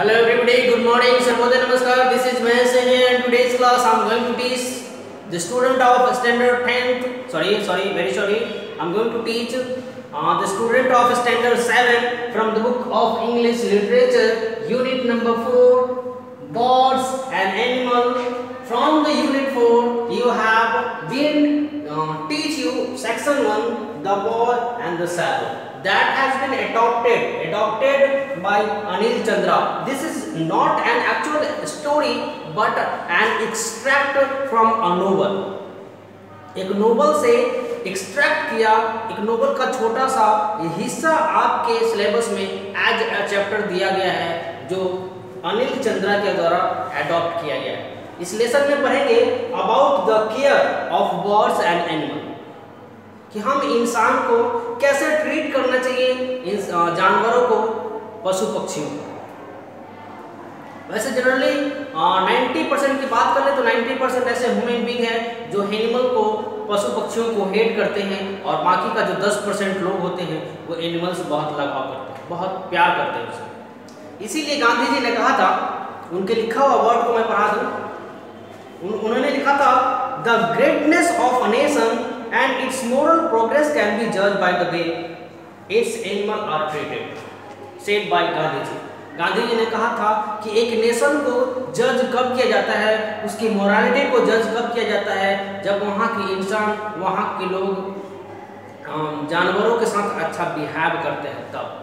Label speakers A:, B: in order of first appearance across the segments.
A: Hello everybody, good morning, Sarvodaya Namaskar. This is Mahesh and today's class I'm going to teach the student of standard 10th. Sorry, sorry, very sorry. I'm going to teach uh, the student of standard 7 from the book of English literature, unit number 4, birds and animal. From the unit 4, you have been uh, teach you section 1, the boy and the saddle that has been adopted adopted by Anil Chandra. This is not an actual story, but an extract from a novel. एक novel से extract किया, एक Nobel का छोटा सा हिस्सा आपके syllabus में एज अ चैप्टर दिया गया है, जो अनिल चंद्रा के द्वारा एडॉप्ट किया गया है इस लेसन में पढ़ेंगे about the care of birds and animal कि हम इंसान को कैसे ट्रीट करना चाहिए इन जानवरों को पशु पक्षियों को। वैसे जनरली 90 परसेंट की बात करें तो 90 परसेंट ऐसे ह्यूमन बींग हैं जो एनिमल को पशु पक्षियों को हेट करते हैं और बाकी का जो 10 परसेंट लोग होते हैं, वो एनिमल्स बहुत लगाव करते हैं, बहुत प्यार करते हैं उसे। इसीलिए गांधी जी ने कहा था, उनके लिखा हुआ वर्ड को मैं पढ़ा दूँ उन्होंने लिखा था the greatness of a nation and its moral progress can be judged by the way its animal are treated. Said by Gandhi ji Gandhi ji ने कहा था कि एक नेशन को जज कब किया जाता है उसकी मोरालिटी को जज कब किया जाता है जब वहाँ के इंसान वहाँ के लोग जानवरों के साथ अच्छा बिहेव करते हैं तब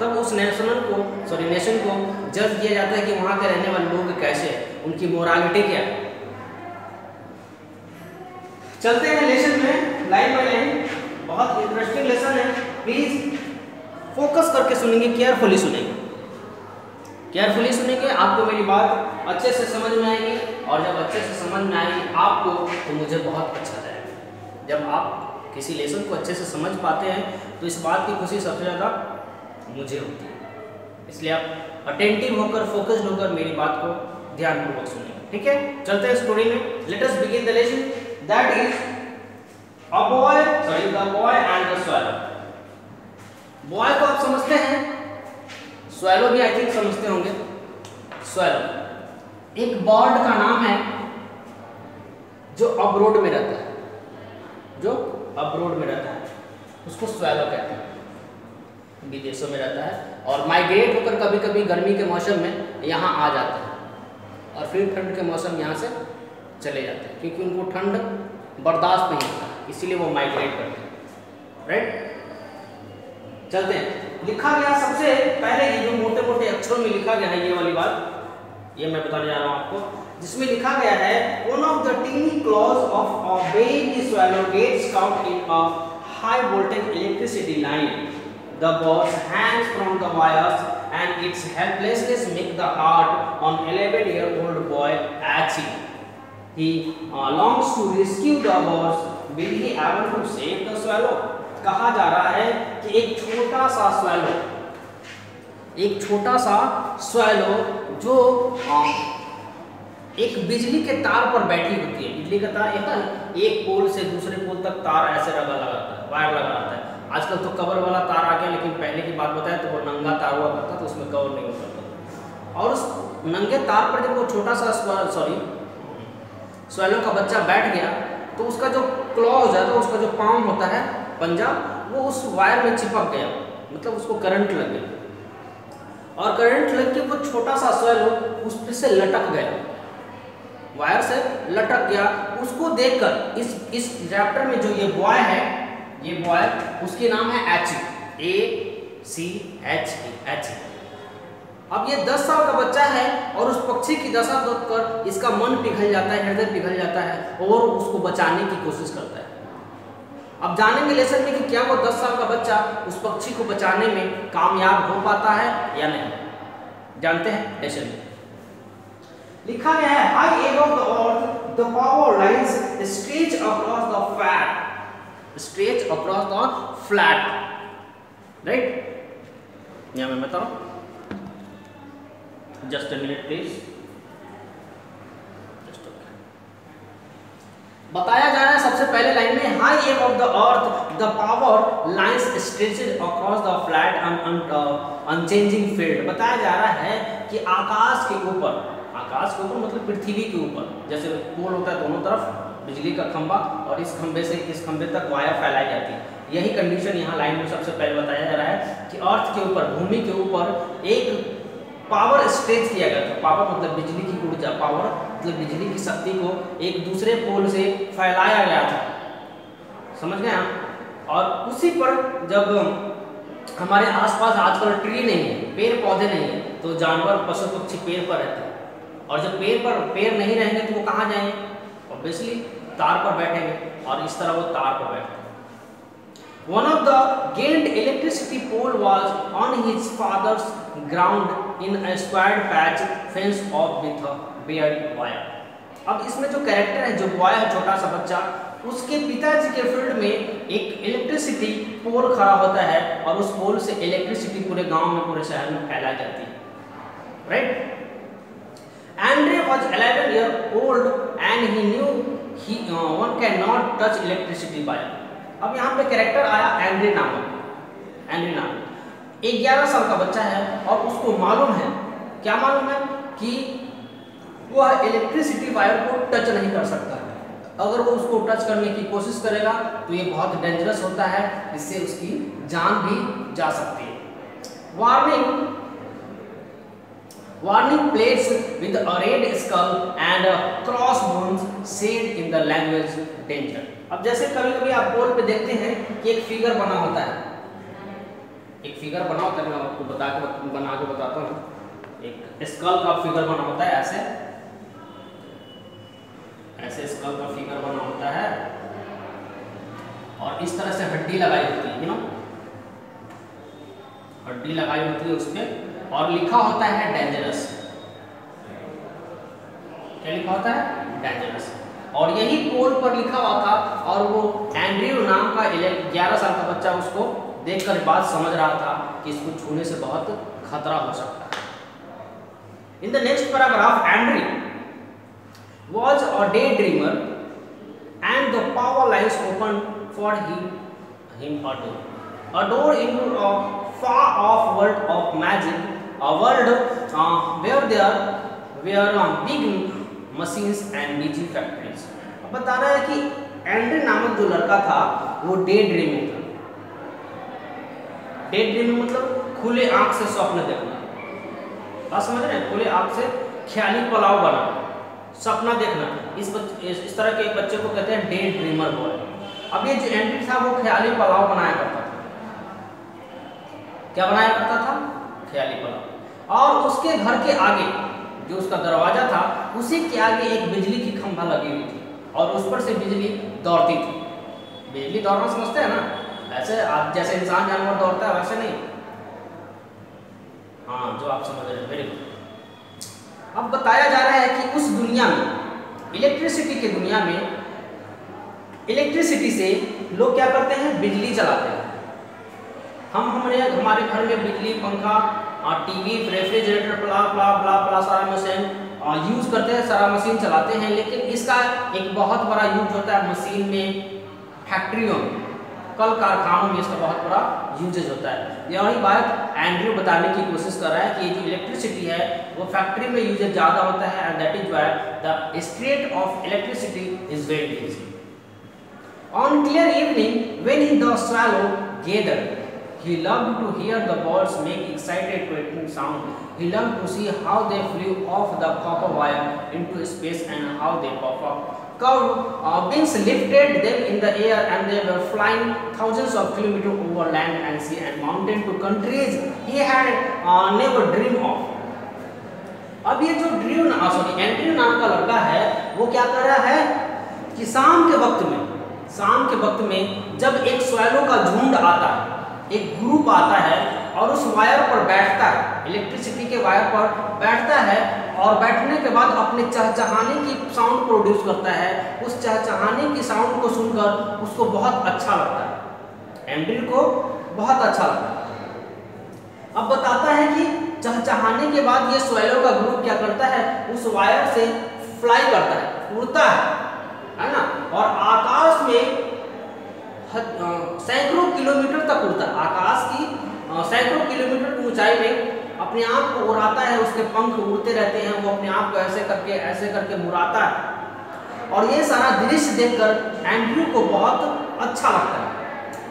A: तब उस नेशनल को सॉरी नेशन को जज किया जाता है कि वहाँ के रहने वाले लोग कैसे हैं उनकी मोरालिटी क्या है चलते हैं लेसन में लाइन बाय लाइन बहुत इंटरेस्टिंग लेसन है. प्लीज़ फोकस करके सुनेंगे केयरफुली सुनेंगे. केयरफुली सुनेंगे, आपको मेरी बात अच्छे से समझ में आएगी. और जब अच्छे से समझ में आएगी आपको तो मुझे बहुत अच्छा लगेगा. जब आप किसी लेसन को अच्छे से समझ पाते हैं तो इस बात की खुशी सबसे ज़्यादा मुझे होती है. इसलिए आप अटेंटिव होकर फोकस्ड होकर मेरी बात को ध्यानपूर्वक सुनेंगे ठीक है? चलते हैं स्टोरी में. Let us begin the lesson that is, a boy, sorry, the boy and the swallow. Boy को आप समझते हैं? Swallow भी आई थिंक समझते होंगे। Swallow. एक बर्ड का नाम है जो अब्रोड में रहता है। जो अब्रोड में रहता है। उसको swallow कहते हैं। विदेशों में रहता है और माइग्रेट होकर कभी कभी गर्मी के मौसम में यहाँ आ जाता है। और फिर ठंड के मौसम यहाँ से चले जाते हैं, क्योंकि उनको ठंड बर्दाश्त नहीं होता, इसीलिए वो माइग्रेट करते हैं राइट चलते हैं। लिखा गया सबसे पहले ये जो मोटे मोटे अक्षरों में लिखा गया है, ये वाली बात, ये मैं बताने जा रहा हूँ आपको, जिसमें लिखा गया है one of the tiny claws of of its count in high voltage electricity line the boss hangs from the wires and its helplessness make the heart on eleven year old boy accident he uh, longs to rescue the birds will he able to save the swallow? कहा जा रहा है कि एक छोटा सा swallow एक छोटा सा swallow जो uh, एक बिजली के तार पर बैठी होती है। बिजली का तार एक एक पोल से दूसरे पोल तक तार ऐसे लगा लगाता है वायर लगा रहता है। आजकल तो कवर वाला तार आ गया लेकिन पहले की बात बताए तो वो नंगा तार हुआ करता तो उसमें कवर नहीं होता और उस नंगे तार पर जब वो छोटा सा सॉरी स्वैलो का बच्चा बैठ गया तो उसका जो क्लॉ हो है उसका जो पाम होता है पंजा वो उस वायर में चिपक गया। मतलब उसको करंट लग गया। और करंट लग के वो छोटा सा स्वैलो उस पर से लटक गया। वायर से लटक गया। उसको देखकर, इस इस चैप्टर में जो ये बॉय है, ये बॉय उसके नाम है H A C H H अब ये 10 साल का बच्चा है और उस पक्षी की दशा देख कर इसका मन पिघल जाता है, हृदय पिघल जाता है और उसको बचाने की कोशिश करता है। अब जानेंगे लेसन में कि क्या वो 10 साल का बच्चा उस पक्षी को बचाने में कामयाब हो पाता है या नहीं। जानते हैं लेसन में? लिखा गया है high edge of the earth the power lines stretch across the flat stretch across the flat right यहाँ मैं बता रहा हूँ just a just okay. बताया जा रहा है सबसे पहले लाइन में high em of the earth the power lines stretches across the flat unchanging field बताया जा रहा है कि आकाश के ऊपर, आकाश के ऊपर मतलब पृथ्वी के ऊपर, जैसे पोल होता है दोनों तरफ़, बिजली का खंभा और इस खंभे से, इस खंभे तक वायर फैलाई जाती है। यही कंडीशन यहाँ लाइन में सबसे पहले बताया जा रहा है कि अर्थ के ऊपर, भूमि के ऊपर एक पावर स्ट्रेच किया गया था। पावर मतलब बिजली की ऊर्जा, पावर मतलब बिजली की शक्ति को एक दूसरे पोल से फैलाया गया था। समझ गए और उसी पर जब हमारे आसपास आजकल ट्री नहीं है, पेड़ पौधे नहीं है तो जानवर, पशु, पक्षी पेड़ पर रहते हैं। और जब पेड़ पर, पेड़ नहीं रहेंगे तो वो कहाँ जाएँगे? ऑब्वियसली तार पर बैठेंगे। और इस तरह वो तार पर बैठते one of the gained electricity pole was on his father's ground in a squared patch fence of with a bare wire. अब इसमें जो कैरेक्टर है, जो बॉय है, छोटा सा बच्चा, उसके पिताजी के फ़ील्ड में एक इलेक्ट्रिसिटी पोल खड़ा होता है और उस पोल से इलेक्ट्रिसिटी पूरे गाँव में, पूरे शहर में फैला जाती है। Right Andre was 11 year old and he knew he one can not touch electricity by अब यहाँ पे कैरेक्टर आया एंड्री नामक एंड्री नामक एक ग्यारह साल का बच्चा है और उसको मालूम है, क्या मालूम है? कि वह इलेक्ट्रिसिटी वायर को टच नहीं कर सकता। अगर वो उसको टच करने की कोशिश करेगा तो ये बहुत डेंजरस होता है इससे उसकी जान भी जा सकती है। Warning plates with a red skull and cross bones said in the language danger अब जैसे कभी कभी आप बोर्ड पे देखते हैं कि एक फिगर बना होता है। एक फिगर बना होता है, मैं आपको बता के बना के बताता हूँ। एक स्कल का फिगर बना होता है ऐसे। ऐसे स्कल का फिगर बना होता है। और इस तरह से हड्डी लगाई होती है यू हड्डी लगाई होती है उस पर और लिखा होता है डेंजरस क्या लिखा होता है? डेंजरस और यही पोल पर लिखा हुआ था और वो एंड्रयू नाम का ग्यारह साल का बच्चा उसको देखकर बात समझ रहा था कि इसको छूने से बहुत खतरा हो सकता है। In the next paragraph Andrei was a day dreamer and the power line open for he him a door a door in far of world of magic a world where there were big machines and निजी. अब बता रहा है कि Andre नामक जो लड़का था वो डे ड्रीमिंग था। डे ड्रीमिंग मतलब खुले आँख से स्वप्न देखना। बात समझ रहे हैं? खुले आँख से ख्याली पलाव बनाना सपना देखना। इस बच, इस तरह के बच्चे को कहते हैं डे ड्रीमर बॉय अब ये जो एंड्री था वो ख्याली पलाव बनाया करता था। क्या बनाया करता था? ख्याली पलाव। और उसके घर के आगे जो उसका दरवाज़ा था, उसी के आगे एक बिजली की खंभा लगी हुई थी और उस पर से बिजली दौड़ती थी। बिजली दौड़ना समझते हैं ना? ऐसे आप जैसे इंसान जानवर दौड़ता है, वैसे नहीं। हाँ जो आप समझ रहे हैं अब बताया जा रहा है कि उस दुनिया में इलेक्ट्रिसिटी की दुनिया में इलेक्ट्रिसिटी से लोग क्या करते हैं? बिजली चलाते हैं। हम हमारे हमारे घर में बिजली, पंखा टीवी, रेफ्रिजरेटर, प्ला प्ला प्ला प्ला, सारा मशीन यूज़ करते हैं, सारा मशीन चलाते हैं, लेकिन इसका एक बहुत बड़ा यूज़ होता है मशीन में, फैक्ट्रियों में, कल कारखानों में इसका बहुत बड़ा यूजेज होता है। यही बात एंड्रयू बताने की कोशिश कर रहा है कि जो इलेक्ट्रिसिटी है, वो फैक्ट्री में यूजेज ज़्यादा होता है and that is why the state of electricity is very on clear evening when in the swallow gathered he loved to hear the birds make excited twittering sound he loved to see how they flew off the copper wire into space and how they up curved uh, wings lifted them in the air and they were flying thousands of kilometers over land and sea and mountain to countries he had uh, never dreamed of. अब ये जो ड्रीव sorry Andrew नाम का लड़का है वो क्या कर रहा है कि शाम के वक्त में शाम के वक्त में जब एक स्वैलो का झुंड आता है एक ग्रुप आता है और उस वायर पर बैठता है। इलेक्ट्रिसिटी के वायर पर बैठता है और बैठने के बाद अपने चहचहाने की साउंड प्रोड्यूस करता है। उस चहचहाने की साउंड को सुनकर उसको बहुत अच्छा लगता है। एंड्रिल को बहुत अच्छा लगता है। अब बताता है कि चहचहाने के बाद ये सोयलो का ग्रुप क्या करता है? उस वायर से फ्लाई करता है, उड़ता है है ना? और आकाश में सैकड़ों किलोमीटर तक उड़ता है। आकाश की सैकड़ों किलोमीटर की ऊंचाई में अपने आप को उड़ाता है, उसके पंख उड़ते रहते हैं, वो अपने आप को ऐसे करके ऐसे करके मुड़ाता है। और ये सारा दृश्य देखकर एंड्रू को बहुत अच्छा लगता है।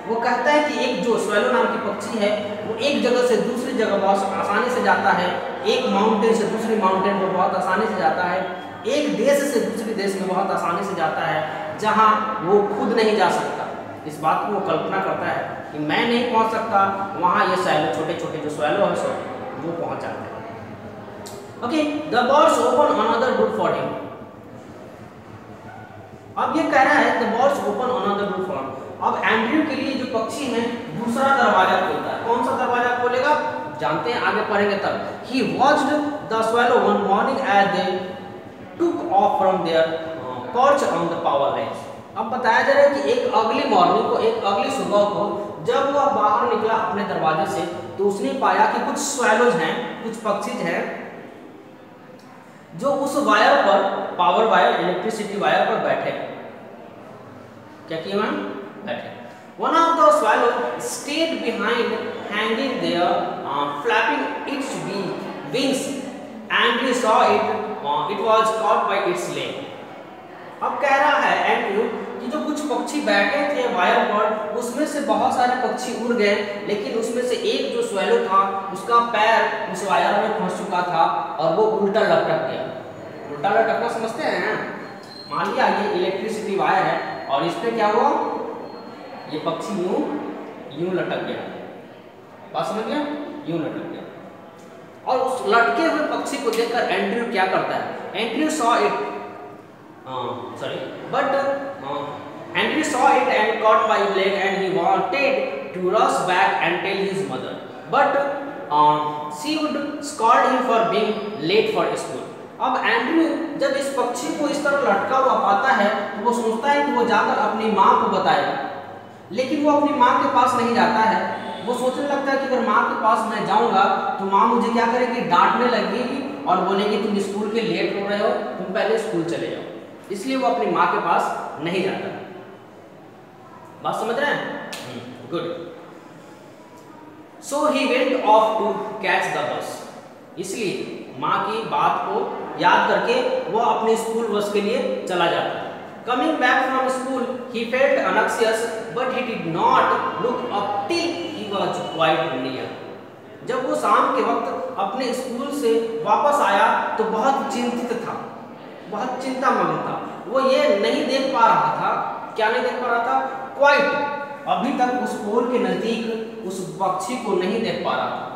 A: वो कहता है कि एक जो स्वेलो नाम की पक्षी है, वो एक जगह से दूसरी जगह बहुत आसानी से जाता है। एक माउंटेन से दूसरी माउंटेन पर बहुत आसानी से जाता है। एक देश से दूसरे देश में बहुत आसानी से जाता है, जहाँ वो खुद नहीं जा सकता। इस बात को वो कल्पना करता है कि मैं नहीं पहुँच सकता, वहाँ ये सैलो छोटे छोटे जो सैलो है सो, वो पहुँच जाते हैं। Okay the birds open another door for him अब ये कह रहा है the birds open another door for अब एंड्रयू के लिए जो पक्षी है, दूसरा दरवाज़ा खोलता है। कौन सा दरवाज़ा खोलेगा? जानते हैं, आगे पढ़ेंगे तब। He watched the swallow one morning as they took off from their perch on the power line अब बताया जा रहा है कि एक अगली मॉर्निंग को एक अगली सुबह को जब वह बाहर निकला अपने दरवाजे से तो उसने पाया कि कुछ स्वेलोज हैं कुछ पक्षी हैं जो उस वायर पर पावर वायर इलेक्ट्रिसिटी वायर पर बैठे क्या किए मैम बैठे One of the swallow stayed behind, hanging there, uh, flapping its wings, and we saw it. Uh, it was caught by its. अब कह रहा है एंड्रयू कि जो कुछ पक्षी बैठे थे वायर पर उसमें से बहुत सारे पक्षी उड़ गए लेकिन उसमें से एक जो स्वेलो था उसका पैर उस वायर में फंस चुका था और वो उल्टा लटक गया। उल्टा लटकना समझते हैं? मान लिया ये इलेक्ट्रिसिटी वायर है और इस पर क्या हुआ? ये पक्षी यूँ यूँ लटक गया। बात समझ गया? यूँ लटक गया। और उस लटके हुए पक्षी को देखकर एंड्रयू क्या करता है? Andrew saw it but uh, Henry saw it and caught by leg and he wanted to rush back and tell his mother. But uh, she would scold him for being late for school. अब Andrew जब इस पक्षी को इस तरह लटका हुआ पाता है तो वो सोचता है कि वो जाकर अपनी माँ को बताएगा। लेकिन वो अपनी माँ के पास नहीं जाता है। वो सोचने लगता है कि अगर माँ के पास मैं जाऊँगा तो माँ मुझे क्या करेगी? डांटने लगेगी और बोलेगी तुम स्कूल के लेट हो रहे हो तुम पहले स्कूल चले जाओ। इसलिए वो अपनी माँ के पास नहीं जाता। बात समझ रहे हैं? Good so he went off to catch the bus इसलिए माँ की बात को याद करके वो अपने स्कूल बस के लिए चला जाता। है coming back from school he felt anxious but he did not look up till he was quite near जब वो शाम के वक्त अपने स्कूल से वापस आया तो बहुत चिंतित था। बहुत चिंता मग्न था। वो ये नहीं देख पा रहा था। क्या नहीं देख पा रहा था? क्वाइट अभी तक उस पोल के नज़दीक उस पक्षी को नहीं देख पा रहा था।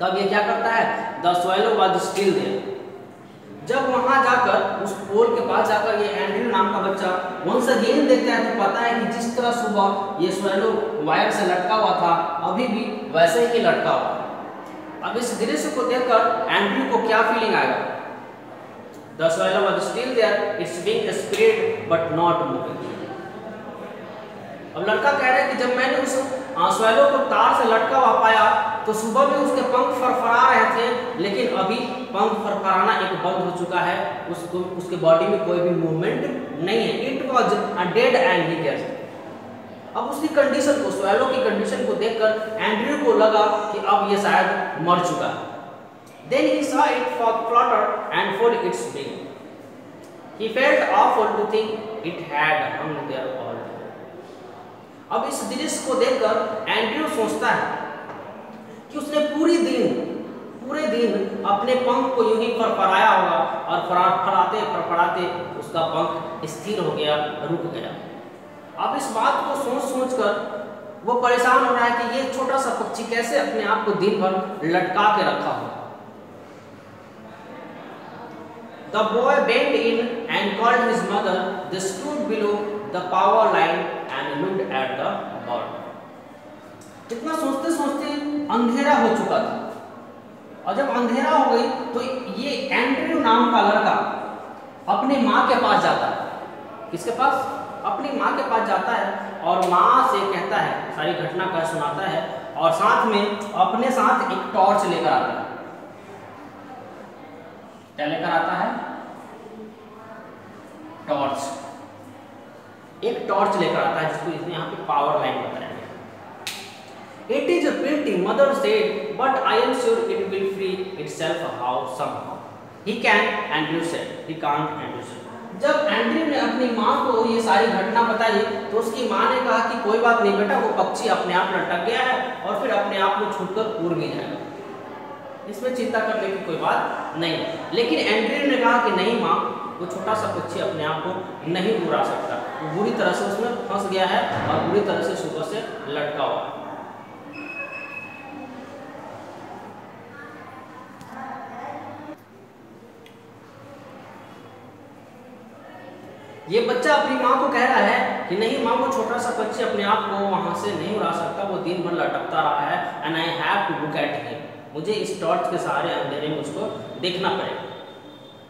A: तब ये क्या करता है? The swallow was still there जब वहाँ जाकर, उस पोल के पास जाकर ये एंड्रयू नाम का बच्चा वंस अगेन देखता है तो पता है कि जिस तरह सुबह ये सोयलो वायर से लटका हुआ था, अभी भी वैसे ही लटका हुआ। अब इस दृश्य को देखकर एंड्रयू को क्या फीलिंग आएगा The swallow was still there, its wing spread but not moving. अब लड़का कह रहा है कि जब मैंने उस स्वेलो को तार से लटका हुआ पाया तो सुबह भी उसके पंख फरफरा रहे थे लेकिन अभी पंख फरफराना एक बंद हो चुका है। उसको उसके बॉडी में कोई भी मूवमेंट नहीं है। इट वॉज़ डेड एंड अब उसकी कंडीशन को स्वेलो की कंडीशन को देखकर एंड्रयू को लगा कि अब ये शायद मर चुका है। Then he saw it flutter and fold its wing. He felt awful to think it had hung there all day. अब इस दृश्य को देखकर एंड्रयू सोचता है कि उसने पूरी दिन, पूरे दिन अपने पंख को यूँ ही फरफराया होगा और फड़ाते, फड़फड़ाते उसका पंख स्थिर हो गया, रुक गया अब इस बात को सोच सोच कर वो परेशान हो रहा है कि ये छोटा सा पक्षी कैसे अपने आप को दिन भर लटका के रखा हो The boy bent in and called his mother. They stood below the power line and looked at the bird. इतना सोचते सोचते अंधेरा हो चुका था। और जब अंधेरा हो गई तो ये एंड्रयू नाम का लड़का अपनी माँ के पास जाता है। किसके पास? अपनी माँ के पास जाता है और माँ से कहता है, सारी घटना का सुनाता है और साथ में अपने साथ एक टॉर्च लेकर आता है। क्या लेकर आता है? टॉर्च एक टॉर्च लेकर आता है जिसको इसने यहाँ पे पावर लाइन बताया गया it is guilty, mother said, but I am sure it will free itself how somehow. He can, Andrew said. He can't, Andrew said. जब एंड्रयू ने अपनी माँ को ये सारी घटना बताई तो उसकी माँ ने कहा कि कोई बात नहीं बेटा वो पक्षी अपने आप लटक गया है और फिर अपने आप को छूटकर उड़ भी जाएगा इसमें चिंता करने की कोई बात नहीं लेकिन एंड्री ने कहा कि नहीं माँ वो छोटा सा पक्षी अपने आप को नहीं उड़ा सकता। वो बुरी तरह से उसमें फंस गया है और बुरी तरह से सुबह से लटका हुआ ये बच्चा अपनी माँ को कह रहा है कि नहीं, माँ वो छोटा सा पक्षी अपने आप को वहाँ से नहीं उड़ा सकता। वो दिन भर लटकता रहा है and I have to look at him मुझे इस टॉर्च के सहारे अंधेरे में उसको देखना पड़ेगा।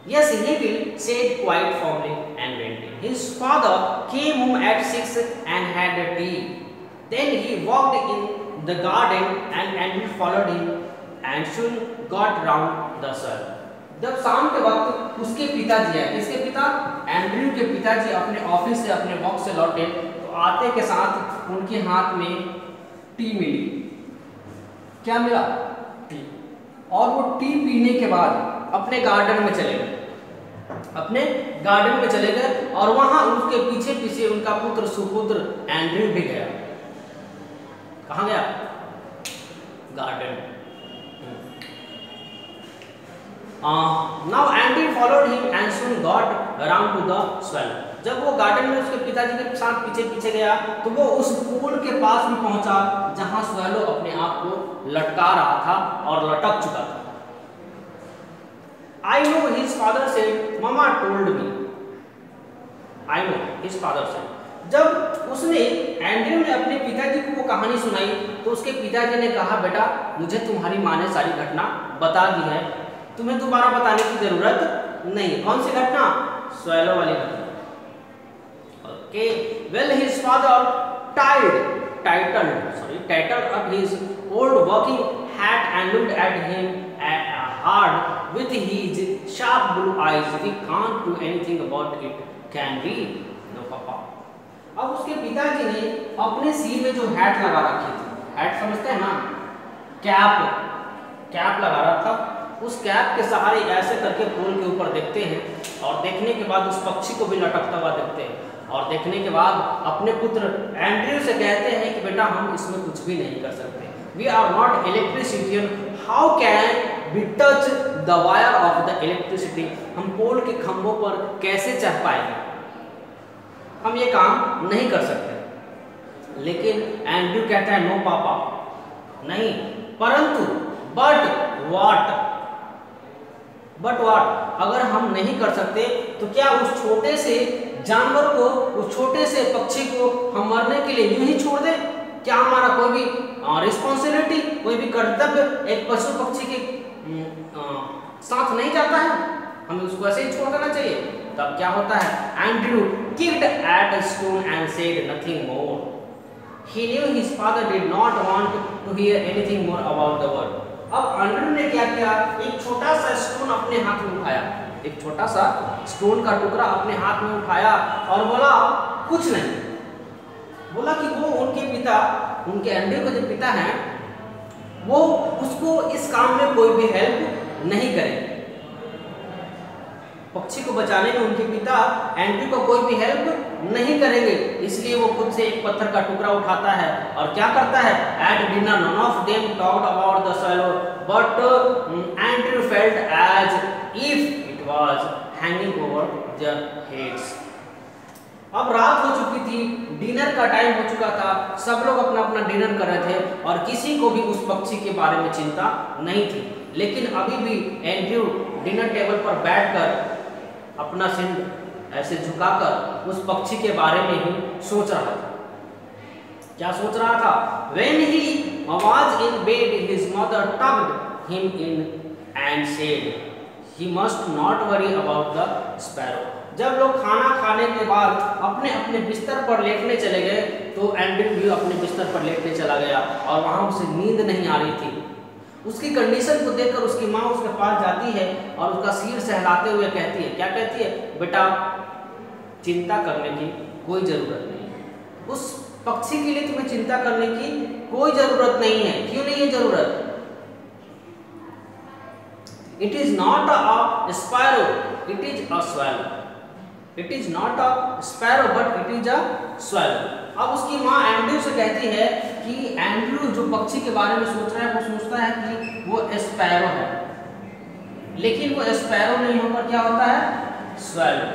A: Yes, he will, said quite firmly and went in. His father came home at six and had a tea. Then he walked in the garden and Andrew followed him and soon got round the cell. जब शाम के वक्त उसके पिताजी है किसके पिता Andrew के पिताजी अपने ऑफ़िस से अपने वर्क से लौटे तो आते के साथ उनके हाथ में टी मिली क्या मिला टी और वो टी पीने के बाद अपने गार्डन में चले गए। अपने गार्डन में चले गए और वहाँ उसके पीछे पीछे उनका पुत्र, सुपुत्र एंड्रयू भी गया। कहा गया? Garden now Andy followed him and soon got around to the swallow जब वो गार्डन में उसके पिताजी के साथ पीछे पीछे गया तो वो उस पूल के पास भी पहुँचा, जहाँ स्वेलो अपने आप को लटका रहा था और लटक चुका था। आई know his father say mama told me I know his father say जब उसने एंड्रयू ने अपने पिताजी को वो कहानी सुनाई तो उसके पिताजी ने कहा, बेटा, मुझे तुम्हारी माँ ने सारी घटना बता दी है। तुम्हें दोबारा बताने की ज़रूरत नहीं कौन सी घटना? स्वेलो वाली घटना। Okay well his father tied title sorry title up his old working hat and looked at him hard. With his sharp blue eyes, we can't do anything about it. Can we? No, papa. अब उसके पिताजी ने अपने सिर में जो hat लगा रखी थी हैट समझते हैं ना? कैप कैप लगा रखा था। उस कैप के सहारे ऐसे करके पोल के ऊपर देखते हैं और देखने के बाद उस पक्षी को भी लटकता हुआ देखते हैं। और देखने के बाद अपने पुत्र एंड्रयू से कहते हैं कि बेटा, हम इसमें कुछ भी नहीं कर सकते। We are not electrician how can we touch the wire of the electricity हम पोल के खंभों पर कैसे चढ़ पाएँगे? हम ये काम नहीं कर सकते। लेकिन एंड्रयू कहता है नो पापा, नहीं, परंतु बट व्हाट बट वाट अगर हम नहीं कर सकते तो क्या उस छोटे से जानवर को, उस छोटे से पक्षी को हम मरने के लिए यूँ ही छोड़ दें? क्या हमारा कोई भी रिस्पॉन्सिबिलिटी कोई भी कर्तव्य एक पशु पक्षी के साथ नहीं जाता है। हमें उसको ऐसे ही छोड़ देना चाहिए। तब क्या होता है? Andrew kicked at stone and said nothing more he knew his father did not want to hear anything more about the world अब अंडर ने क्या किया? एक छोटा सा स्टोन अपने हाथ में उठाया। एक छोटा सा स्टोन का टुकड़ा अपने हाथ में उठाया और बोला, कुछ नहीं। बोला कि वो उनके पिता, उनके अंडे के जो पिता हैं, वो उसको इस काम में कोई भी हेल्प नहीं करें। पक्षी को बचाने में उनके पिता एंट्री को कोई भी हेल्प नहीं करेंगे, इसलिए वो खुद से एक पत्थर का टुकड़ा उठाता है और क्या करता है? At dinner none of them talked about the swallow but Andrew felt as if it was hanging over their heads अब रात हो चुकी थी डिनर का टाइम हो चुका था, सब लोग अपना अपना डिनर कर रहे थे और किसी को भी उस पक्षी के बारे में चिंता नहीं थी। लेकिन अभी भी एंड्रयू डिनर टेबल पर बैठकर अपना सिंह ऐसे झुकाकर उस पक्षी के बारे में ही सोच रहा था। क्या सोच रहा था? When he was in bed, his mother tugged him in and said, he must not worry about the sparrow. जब लोग खाना खाने के बाद अपने अपने बिस्तर पर लेटने चले गए तो एंड्रिल भी अपने बिस्तर पर लेटने चला गया और वहाँ उसे नींद नहीं आ रही थी। उसकी कंडीशन को देखकर उसकी माँ उसके पास जाती है और उसका सिर सहलाते हुए कहती है। क्या कहती है? बेटा, चिंता करने की कोई ज़रूरत नहीं। उस पक्षी के लिए तुम्हें चिंता करने की कोई ज़रूरत नहीं है। क्यों नहीं है ज़रूरत? It is not a sparrow it is a it is not a but it is a अब उसकी माँ एंड्रू से कहती है कि एंड्रू जो पक्षी के बारे में सोच रहा है, वो सोचता है कि वो स्पैरो है। लेकिन वो स्पैरो नहीं होकर क्या होता है? स्वैलो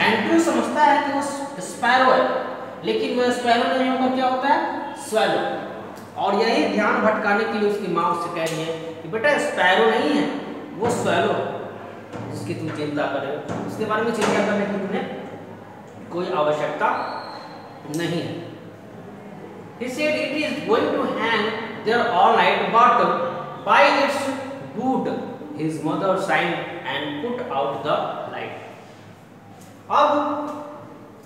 A: एंड्रू समझता है कि वो स्पैरो है, लेकिन वो स्पैरो नहीं होकर क्या होता है? स्वैलो और यही ध्यान भटकाने के लिए उसकी माँ उससे कह रही है कि बेटा स्पैरो नहीं है, वो स्वैलो जिसकी तुम चिंता कर। उसके बारे में चिंता करने की तुम्हें कोई आवश्यकता नहीं है। He said it is going to hang there all night, but by its good, his mother signed and put out the light. अब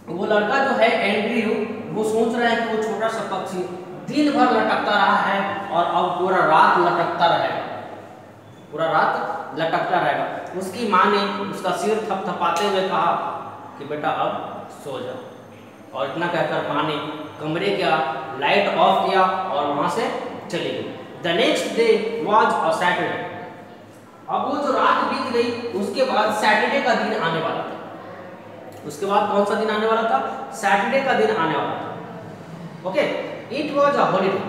A: वो लड़का जो है एंड्रयू वो सोच रहा है कि वो छोटा सा पक्षी दिन भर लटकता रहा है और अब पूरा रात लटकता रहेगा। पूरा रात लटकता रहेगा। उसकी माँ ने उसका सिर थपथपाते हुए कहा कि बेटा अब सो जाओ। और इतना कहकर माँ ने कमरे का लाइट ऑफ़ किया और वहाँ से चली गई। The next day was a Saturday अब वो जो रात बीत गई, उसके बाद सैटरडे का दिन आने वाला था। उसके बाद कौन सा दिन आने वाला था? सैटरडे का दिन आने वाला था। Okay it was a holiday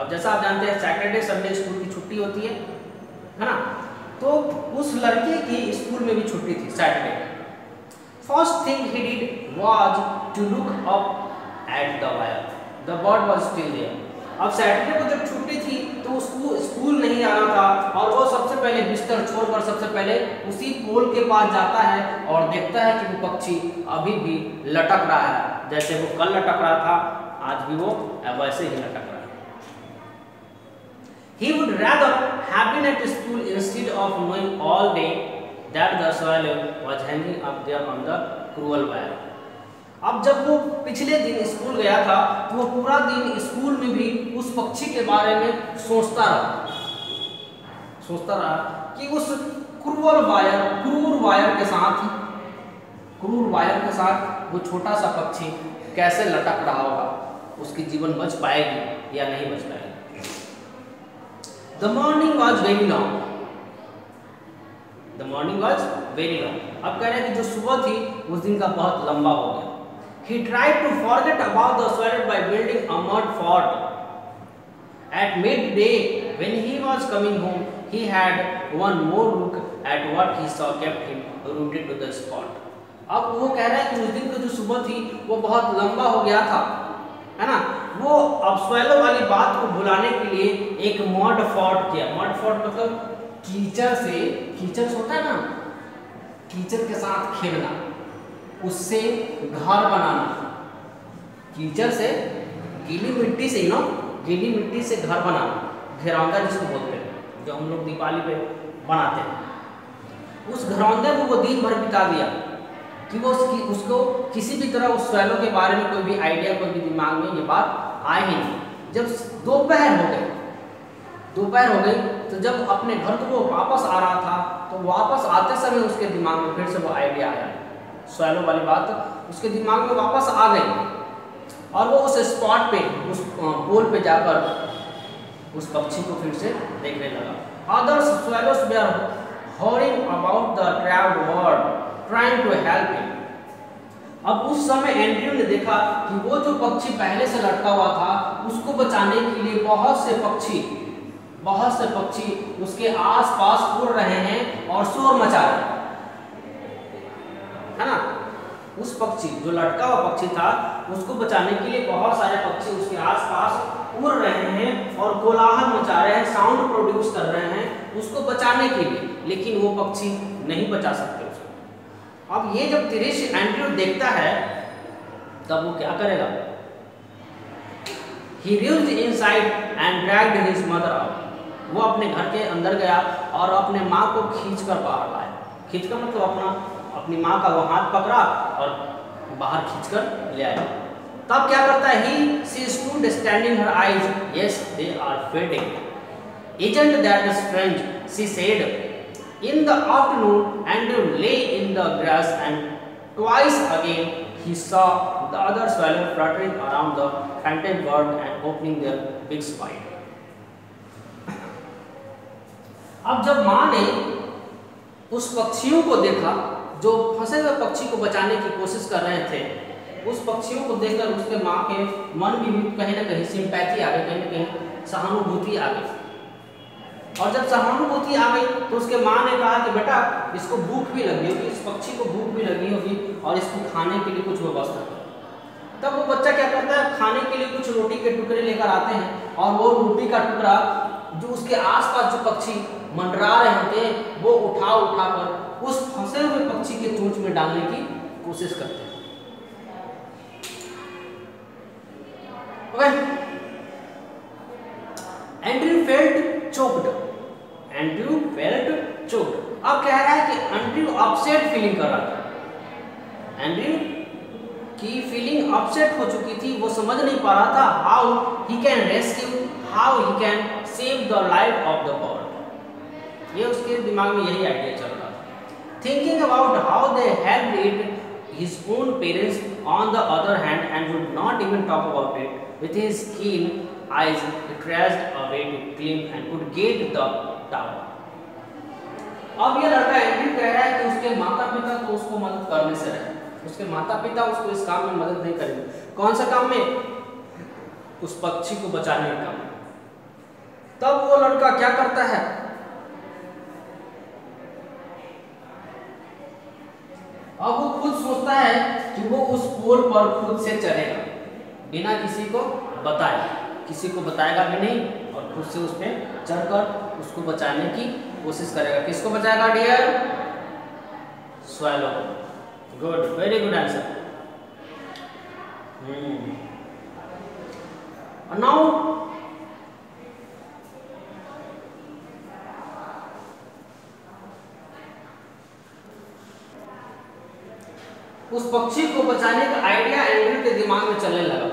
A: अब जैसा आप जानते हैं सैटरडे संडे स्कूल की छुट्टी होती है है ना? तो उस लड़के की स्कूल में भी छुट्टी थी Saturday first thing he did was to look up at the wire the bird was still there अब सैटरडे को जब छुट्टी थी तो उसको स्कूल नहीं आना था, और वो सबसे पहले बिस्तर छोड़कर सबसे पहले उसी पोल के पास जाता है और देखता है कि वो पक्षी अभी भी लटक रहा है। जैसे वो कल लटक रहा था, आज भी वो वैसे ही लटक रहा है। He would rather have been at school instead of knowing all day that the swallow was hanging up there on the cruel wire. अब जब वो पिछले दिन स्कूल गया था तो वो पूरा दिन स्कूल में भी उस पक्षी के बारे में सोचता रहा। सोचता रहा कि उस क्रूर वायर क्रूर वायर के साथ क्रूर वायर के साथ वो छोटा सा पक्षी कैसे लटक रहा होगा, उसकी जीवन बच पाएगी या नहीं बच पाएगी। The morning was very long the morning was very long अब कह रहे हैं कि जो सुबह थी, उस दिन का बहुत लंबा हो गया। He tried to forget about the swallow by building armoured for at mid day when he was coming home he had one more look at what he saw kept rooted to the spot अब वो कह रहा है कि उस दिन का जो सुबह थी, वो बहुत लंबा हो गया था। है ना? वो अब स्वेलो वाली बात को भुलाने के लिए एक मॉड फॉर्ड किया। मॉड फॉर्ड मतलब कीचड़ से, कीचड़ होता है ना? कीचड़ के साथ खेलना, उससे घर बनाना। कीचड़ से गीली मिट्टी से ही ना गीली मिट्टी से घर बनाना। घेरौंदा जिसको बोलते हैं, जो हम लोग दीपावली पे बनाते हैं। उस घरौंदे में वो दिन भर बिता दिया कि वो उसकी, उसको किसी भी तरह उस स्वैलो के बारे में कोई भी आइडिया, कोई भी दिमाग में ये बात आए ही नहीं। जब दोपहर हो गई दोपहर हो गई तो जब अपने घर को वो वापस आ रहा था तो वापस आते समय उसके दिमाग में फिर से वो आइडिया आया। स्वैलो वाली बात, उसके दिमाग में वापस आ गई। और वो उस स्पॉट पे, उस पोल पे जाकर उस पक्षी को फिर से देखने लगा। Others swallows were hovering about the trapped bird trying to help him अब उस समय एंड्रयू ने देखा कि वो जो पक्षी पहले से लटका हुआ था, उसको बचाने के लिए बहुत से पक्षी बहुत से पक्षी उसके आसपास उड़ रहे हैं और शोर मचा रहे हैं। है ना? उस पक्षी, जो लटका हुआ पक्षी था, उसको बचाने के लिए बहुत सारे पक्षी उसके आसपास उड़ रहे हैं और कोलाहल मचा रहे हैं साउंड प्रोड्यूस कर रहे हैं उसको बचाने के लिए। लेकिन वो पक्षी नहीं बचा सकते उसको। अब ये जब तिरिश एंड्रयू देखता है, तब वो क्या करेगा? He reached inside and dragged his mother out. वो अपने घर के अंदर गया और अपने माँ को खींच कर बाहर लाया। खींच कर मतलब अपना, अपनी माँ का वो हाथ पकड़ा और बाहर खींचकर ले आया। तब क्या करता है he she stood standing her eyes yes they are fading isn't that strange she said in the afternoon and lay in the grass and twice again he saw the other swallow fluttering around the fainted bird and opening their beaks wide. अब जब माँ ने उस पक्षियों को देखा, जो फंसे हुए पक्षी को बचाने की कोशिश कर रहे थे, उस पक्षियों को देखकर उसके माँ के मन भी कहीं ना कहीं सिंपैथी आ गई, कहीं ना कहीं सहानुभूति आ गई। और जब सहानुभूति आ गई तो उसके माँ ने कहा कि बेटा, इसको भूख भी लगी होगी, इस पक्षी को भूख भी लगी होगी और इसको खाने के लिए कुछ व्यवस्था तब वो बच्चा क्या करता है? खाने के लिए कुछ रोटी के टुकड़े लेकर आते हैं और वो रोटी का टुकड़ा, जो उसके आसपास जो पक्षी मंडरा रहे होते, वो उठा उठा कर उस फंसे हुए पक्षी के चोंच में डालने की कोशिश करते हैं। Andrew felt choked Andrew felt choked अब कह रहा है कि एंड्रयू अपसेट फीलिंग कर रहा था। एंड्रयू की फीलिंग अपसेट हो चुकी थी, वो समझ नहीं पा रहा था how he can rescue how he can save the life of the bird ये उसके दिमाग में यही आइडिया चल रहा था। Thinking about how they help it his own parents on the other hand and would not even talk about it with his keen eyes, he traced a way to climb and could get the अब ये लड़का Andrew कह रहा है कि उसके माता पिता तो उसको मदद करने से रहे। उसके माता पिता उसको इस काम में मदद नहीं करेंगे। कौन सा काम में? उस पक्षी को बचाने का काम तब वो लड़का क्या करता है? अब वो खुद सोचता है कि वो उस पोल पर खुद से चलेगा। बिना किसी को बताए। किसी को बताएगा भी नहीं और खुद से उसमें चढ़कर उसको बचाने की कोशिश करेगा। किसको बचाएगा dear swallow good very good answer now उस पक्षी को बचाने का आइडिया एंड्रयू के दिमाग में चलने लगा।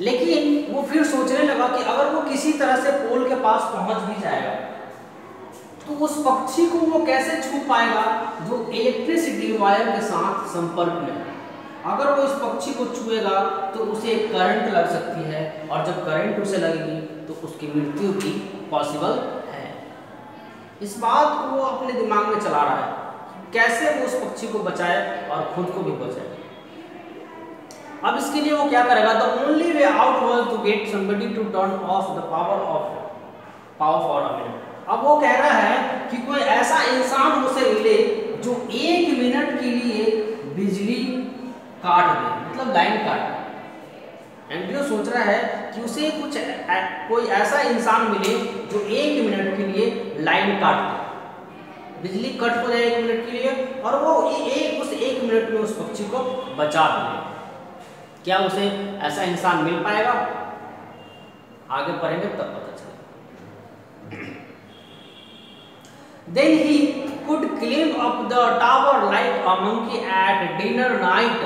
A: लेकिन वो फिर सोचने लगा कि अगर वो किसी तरह से पोल के पास पहुँच भी जाएगा तो उस पक्षी को वो कैसे छू पाएगा जो इलेक्ट्रिसिटी वायर के साथ संपर्क में अगर वो इस पक्षी को छुएगा तो उसे करंट लग सकती है और जब करंट उसे लगेगी तो उसकी मृत्यु भी पॉसिबल है। इस बात को वो अपने दिमाग में चला रहा है। कैसे वो उस पक्षी को बचाए और खुद को भी बचाए? अब इसके लिए वो क्या करेगा? The only way out was to get somebody to turn off the power off power for a minute अब वो कह रहा है कि कोई ऐसा इंसान उसे मिले जो एक मिनट के लिए बिजली काट दे मतलब लाइन काट एंड्रियो सोच रहा है कि उसे कुछ कोई ऐसा इंसान मिले जो एक मिनट के लिए लाइन काट दे। बिजली कट हो जाए एक मिनट के लिए, और वो एक उस एक मिनट में उस पक्षी को बचा देगा। क्या उसे ऐसा इंसान मिल पाएगा? आगे पढ़ेंगे तब पता चले then he could clean up the tower like a monkey at dinner night.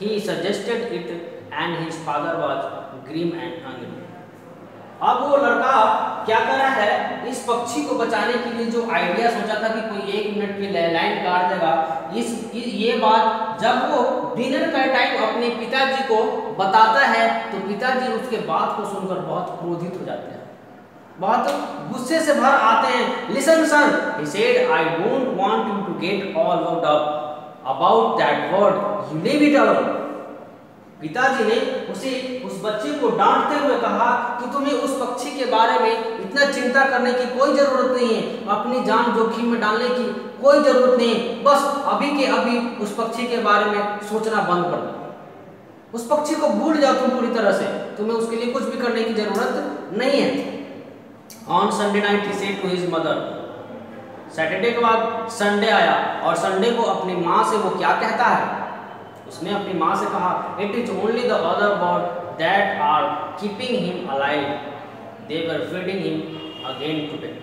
A: He suggested it and his father was grim and अब वो लड़का क्या कर रहा है? इस पक्षी को बचाने के लिए जो आइडिया सोचा था कि कोई एक मिनट की लाइन काट देगा, इस ये बात जब वो डिनर का टाइम अपने पिताजी को बताता है तो पिताजी उसके बात को सुनकर बहुत क्रोधित हो जाते हैं। बहुत गुस्से से भर आते हैं। Listen son he said I don't want you to get all worked about that word you leave it alone पिताजी ने उसे, उस बच्चे को डांटते हुए कहा कि तुम्हें उस पक्षी के बारे में इतना चिंता करने की कोई ज़रूरत नहीं है। अपनी जान जोखिम में डालने की कोई ज़रूरत नहीं बस अभी के अभी उस पक्षी के बारे में सोचना बंद कर दो। उस पक्षी को भूल जाओ तुम पूरी तरह से। तुम्हें उसके लिए कुछ भी करने की ज़रूरत नहीं है। On Sunday night he to his mother Saturday के बाद संडे आया और संडे को अपनी माँ से वो क्या कहता है? उसने अपनी माँ से कहा it is only the other that are keeping him alive they were feeding him again today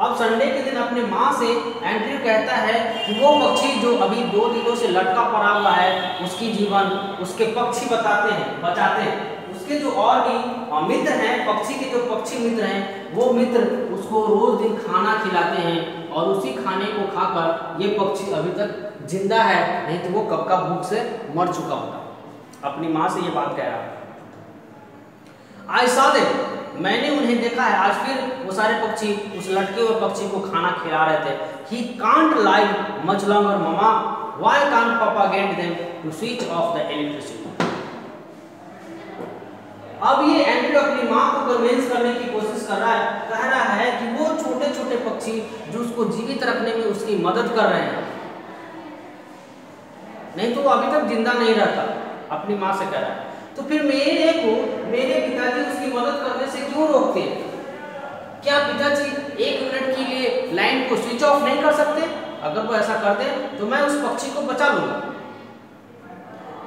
A: अब संडे के दिन अपने माँ से एंड्रयू कहता है कि वो पक्षी जो अभी दो दिनों से लटका पड़ा हुआ है, उसकी जीवन, उसके पक्षी बताते हैं, बचाते हैं। उसके जो और भी मित्र हैं, पक्षी के जो पक्षी मित्र हैं, वो मित्र उसको रोज दिन खाना खिलाते हैं और उसी खाने को खाकर ये पक्षी अभी तक ज़िंदा है, नहीं तो वो कब का भूख से मर चुका होता। अपनी माँ से ये बात कह रहा आई सा दे मैंने उन्हें देखा है, आज फिर वो सारे पक्षी, उस लटके हुए पक्षी को खाना खिला रहे थे। He can't live much longer mama why can't papa get them to switch off the electricity अब ये एंड्रयू अपनी माँ को कन्विंस करने की कोशिश कर रहा है, कह रहा है कि वो छोटे छोटे पक्षी जो उसको जीवित रखने में उसकी मदद कर रहे हैं। नहीं तो वो अभी तक ज़िंदा नहीं रहता, अपनी माँ से कह रहा है। तो फिर मेरे को, मेरे पिताजी उसकी मदद करने से क्यों रोकते हैं? क्या पिताजी एक मिनट के लिए लाइन को स्विच ऑफ़ नहीं कर सकते? अगर वो ऐसा कर दे तो मैं उस पक्षी को बचा लूँगा।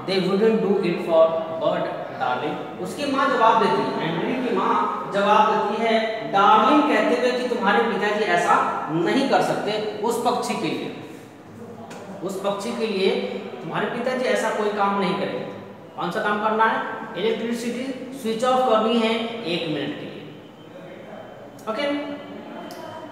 A: They wouldn't do it for bird darling उसकी माँ जवाब देती है। एंड्री की माँ जवाब देती है डार्लिंग कहते हुए कि तुम्हारे पिताजी ऐसा नहीं कर सकते उस पक्षी के लिए। उस पक्षी के लिए तुम्हारे पिताजी ऐसा कोई काम नहीं करेंगे। कौन सा काम करना है? इलेक्ट्रिसिटी स्विच ऑफ़ करनी है एक मिनट के लिए। Okay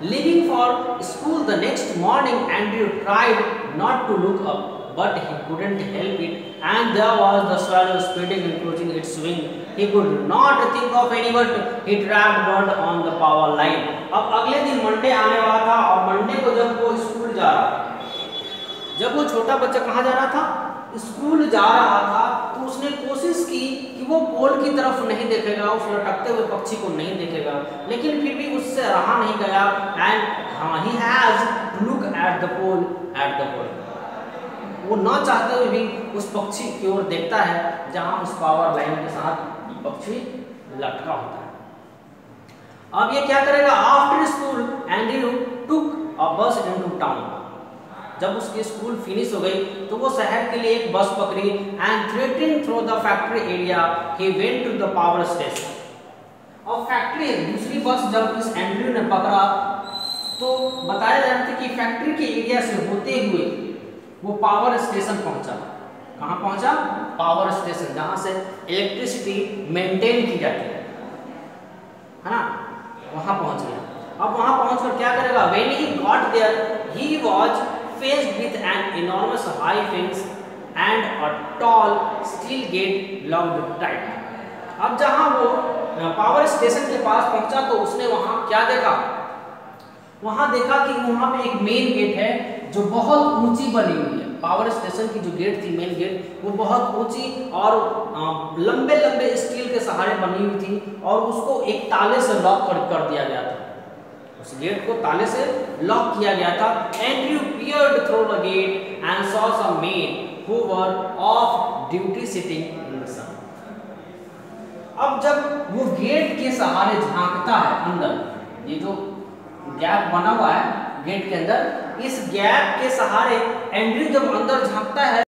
A: leaving for school the next morning Andrew tried not to look up but he couldn't help it. And there was the swallow speeding and closing its wing. He could not think of any but he trapped bird on the power line. अब अगले दिन Monday आने वाला था और Monday को जब वो स्कूल जा रहा था, जब वो छोटा बच्चा कहाँ जा रहा था? स्कूल जा रहा था तो उसने कोशिश की कि वो पोल की तरफ़ नहीं देखेगा उस लटकते हुए पक्षी को नहीं देखेगा। लेकिन फिर भी उससे रहा नहीं गया। एंड हाँ he has look at the pole at the pole वो न चाहते हुए भी उस पक्षी की ओर देखता है, जहाँ उस पावर लाइन के साथ पक्षी लटका होता है। अब ये क्या करेगा? After school Andrew took a bus into town जब उसकी स्कूल फिनिश हो गई तो वो शहर के लिए एक बस पकड़ी and threading through the factory area he went to the power station और फैक्ट्री दूसरी बस जब इस एंड्रयू ने पकड़ा तो बताया जाता है कि फैक्ट्री के एरिया से होते हुए वो पावर स्टेशन पहुँचा। कहाँ पहुँचा? पावर स्टेशन जहाँ से इलेक्ट्रिसिटी मेंटेन की जाती है। है ना? वहाँ पहुँच गया। अब वहाँ पहुंचकर क्या करेगा? When he got there he was faced with an enormous high fence and a tall steel gate locked tight अब जहाँ वो पावर स्टेशन के पास पहुँचा तो उसने वहाँ क्या देखा? वहाँ देखा कि वहाँ पे एक मेन गेट है। जो बहुत ऊँची बनी हुई है। पावर स्टेशन की जो गेट थी मेन गेट वो बहुत ऊँची और लंबे लंबे स्टील के सहारे बनी हुई थी और उसको एक ताले से लॉक कर, कर दिया गया था। उस गेट को ताले से लॉक किया गया था। Andrew peered through the gate and saw some men who were off duty sitting in the sun अब जब वो गेट के सहारे झांकता है अंदर ये जो गैप बना हुआ है गेट के अंदर। इस गैप के सहारे एंड्रयू जब अंदर झांकता है